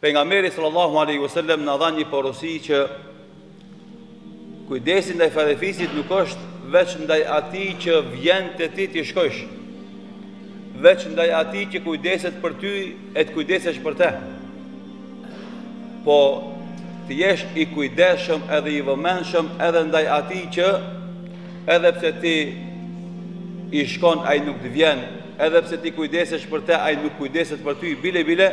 Pejgamberi sallallahu alaihi wasallam na dha një porosi që kujdesi ndaj farefisit nuk është veç ndaj atij që vjen te ti t'i shkojsh. Veç ndaj atij që kujdeset për ty e të kujdesesh për të. Po të jesh i kujdesshëm edhe i vëmendshëm edhe ndaj atij që edhe pse ti i shkon ai nuk të vjen, edhe pse ti kujdesesh për të ai nuk kujdeset për ty bile bile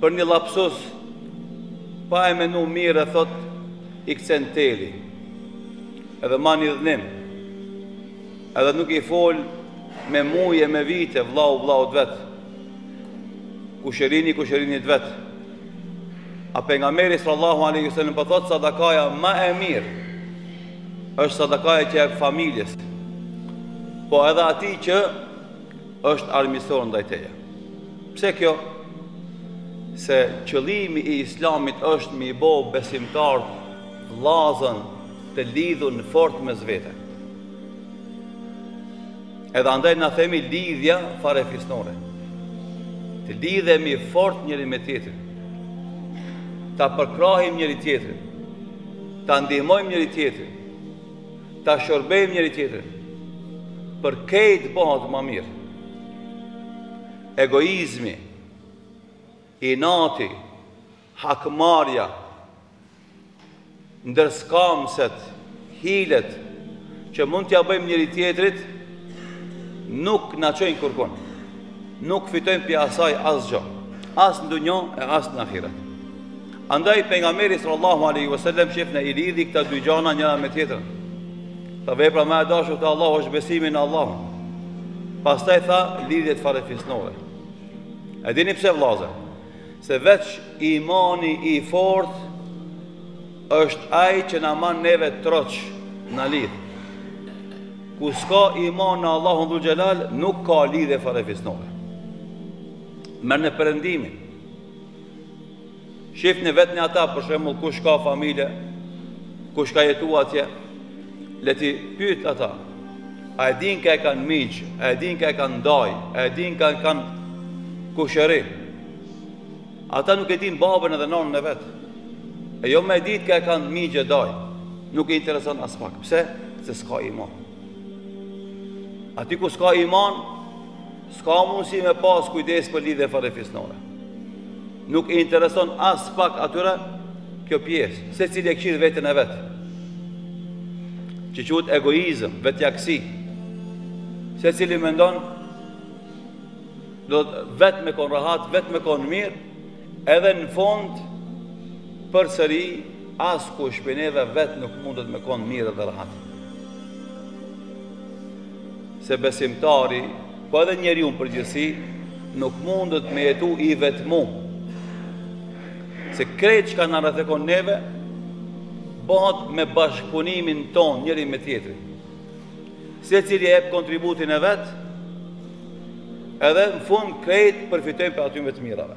Për një lapsus, pa e menu mirë e thotë i kcen teli. Edhe man idhnim. Edhe nuk i fol me muje, me vite, vllau vllaut vet. Kusherini kusherinit vet. A Pejgamberi sallallahu alaihi wasallam po thotë sadakaja ma e mirë është sadakaja që e familjes Po edhe atij që është armiqësor ndaj teje. Pse kjo? Se qëllimi i Islamit është me i bë besimtar vllazën të lidhur fort mes vete. Edhe andaj ne themi lidhja farefisnore. Të lidhemi fort njëri me tjetrin. Ta përkrahim njëri tjetrin. Ta ndihmojmë njëri tjetrin. Ta shërbejmë njëri tjetrin Për krejt bëhet ma mirë Egoizmi Inati Hakmarja Ndërskamcat Hilet Që mund t'ia bëjmë njëri tjetrit Nuk na çojnë kërkun Nuk fitojnë pi asaj asgjo As në dunjo e as në ahiret Andaj pejgamberi sallallahu alaihi wasallam shef i lidhi këta dy gjana njëra me tjetrën. Tha vepra ma e dashur te Allahu është besimi në Allahun. Pastaj tha lidhjet farefisnore. E dini pse vëllazën? Se veç imani i fort është ai që na man neve troç na lidh. Ku s'ka iman në Allahun dhul xhelal nuk ka lidhje farefisnore. Merrni perëndimin Shifni vetëm ata për shembull kush ka familje, kush ka jetu atje, le t'i pyt ata. A e din ka e kanë mixhë, a e din ka e kanë dajë, a e din ka e kanë kushëri. Ata nuk e din babën edhe nonën e vet. E jo me ditë ka e kanë mixhë e dajë. Nuk i intereson aspak. Pse? Se s'ka iman. Aty ku s'ka iman, S'ka mundësi me pas kujdes për lidhje farefisnore. Nuk i intereson aspak atyre kjo pjesë, secili e kqyr veten e vet. Që qit egoizëm, vetjakësi, secili mendon, do vetë me konë rahat, vetë me konë mirë, Edhe në fund, përsëri, askush pi neve vetë nuk mundet me konë mirë dhe rahat. Se besimtari, po edhe njeriu në përgjithësi, nuk mundet me jetu i vetmum. Se krejt çka na rrethekon neve, bohet me bashkëpunimin tonë njëri me tjetrin. Secili jep kontributin e vet, edhe në fund krejt përfitojmë prej atyne të mirave.